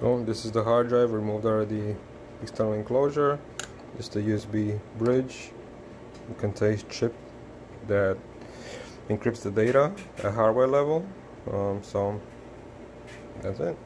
Oh, this is the hard drive, removed already external enclosure. Just the USB bridge. It contains chip that encrypts the data at hardware level. Um, so that's it.